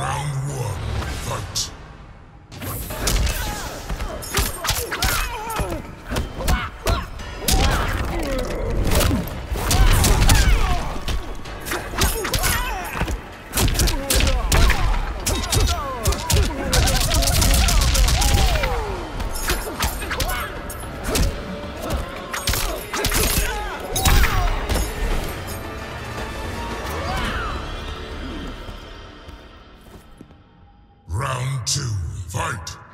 Round one, fight. Two, fight.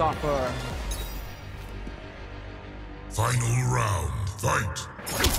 Suffer. Final round, fight.